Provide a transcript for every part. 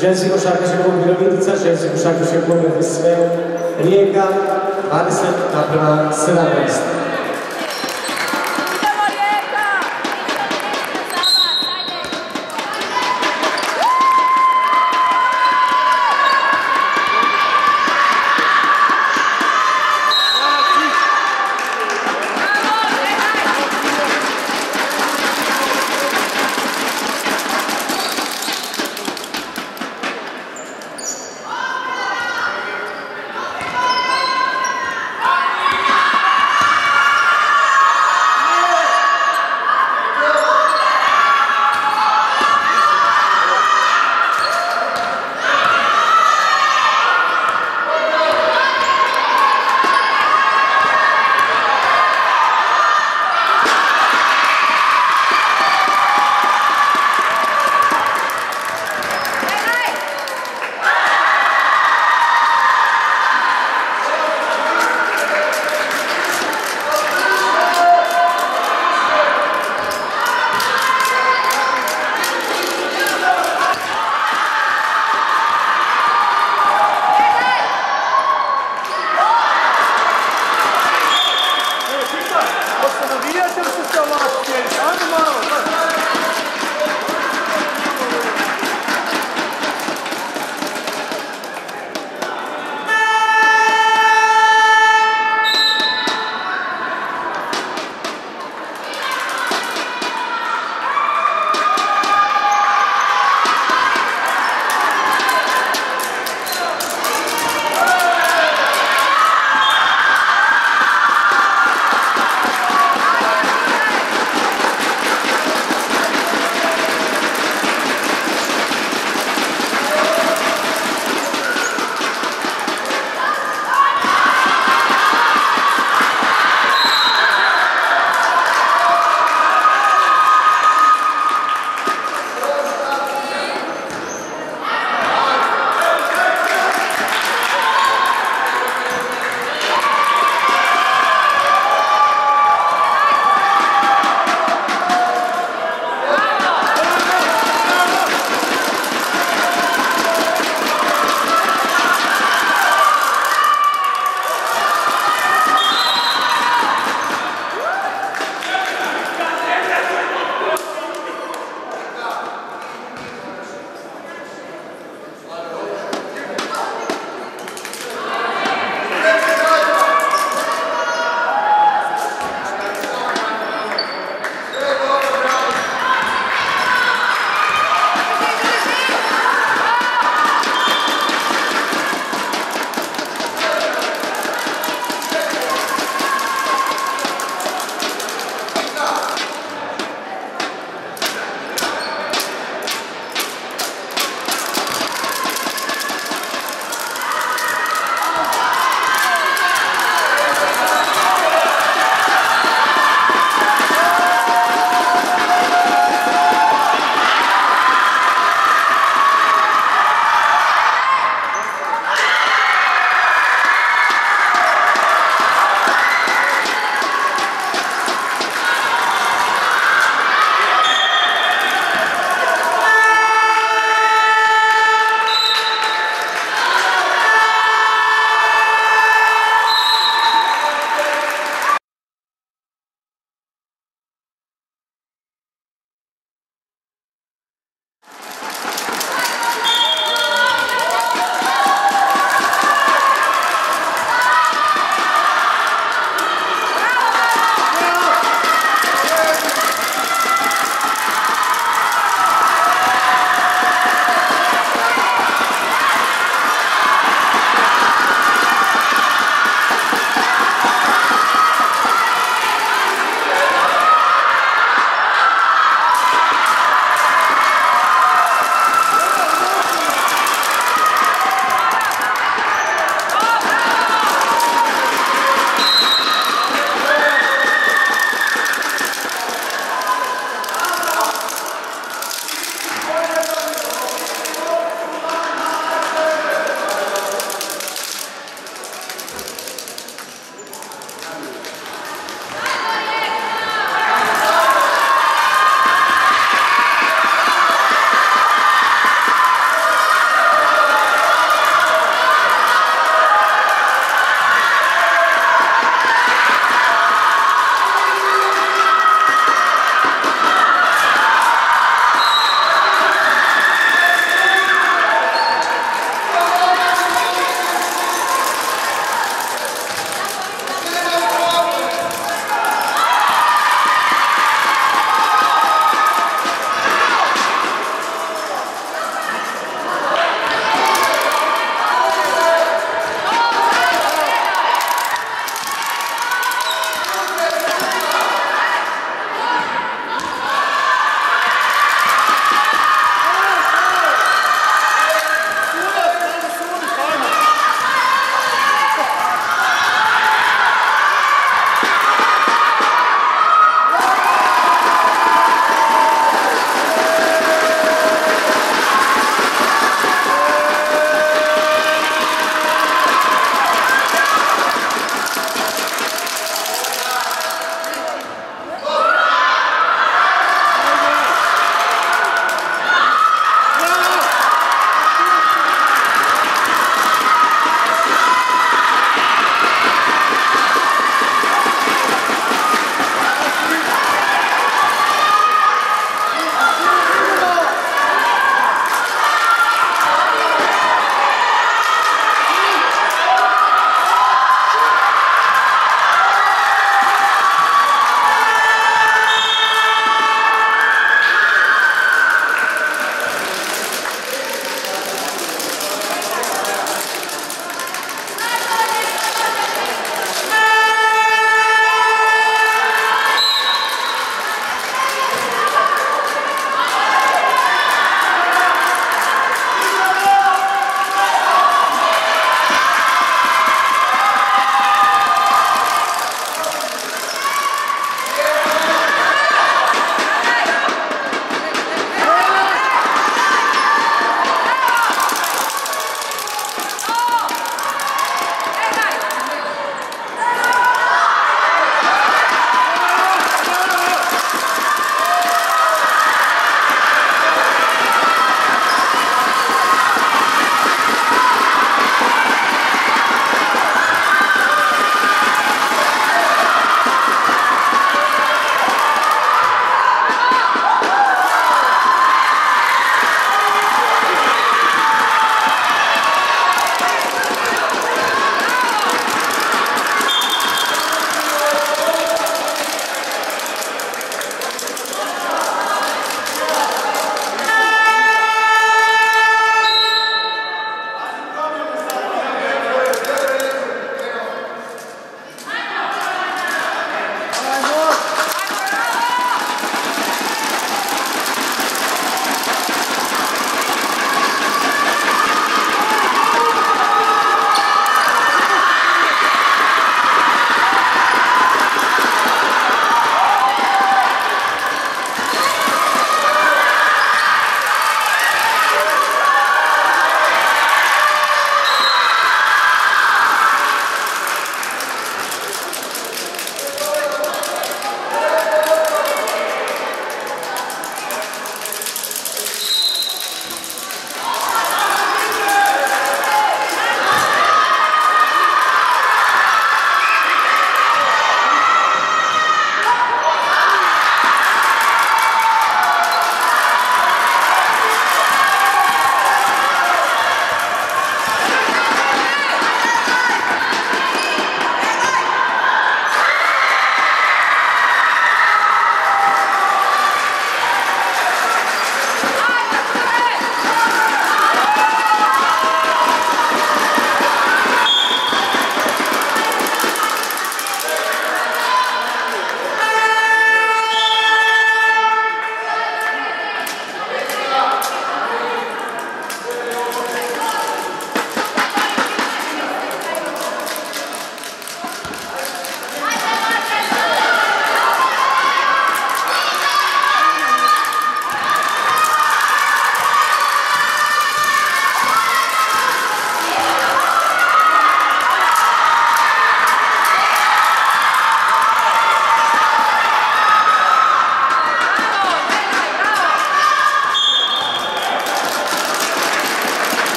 ženski košarkaški klub Virovitica, ženski košarkaški klub FSV Rijeka 20 naprema 17.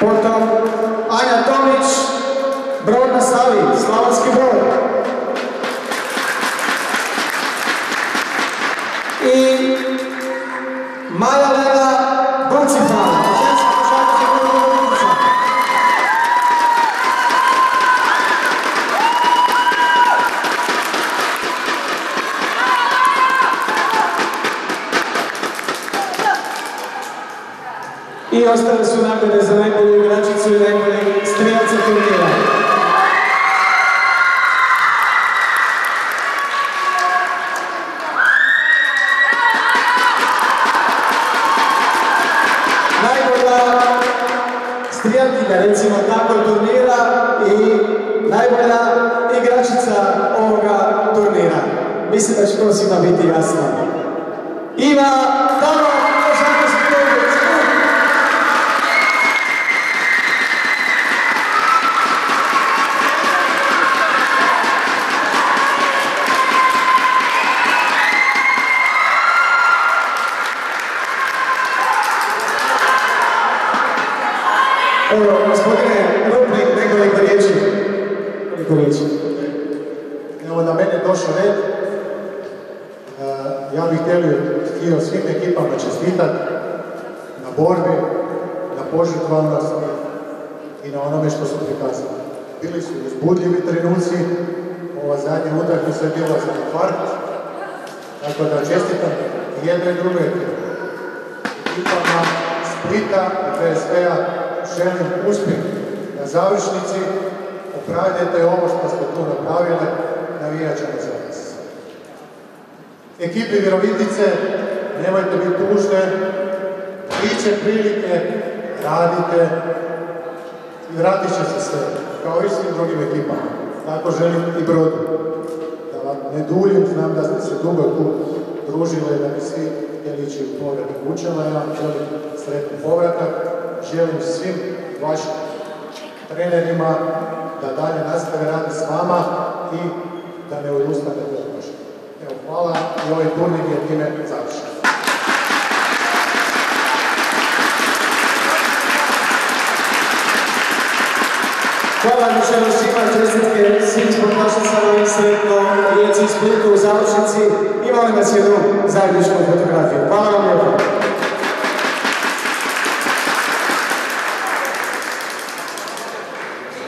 Potom Anja Tomić, Brod na Savi, Slavonski Brod.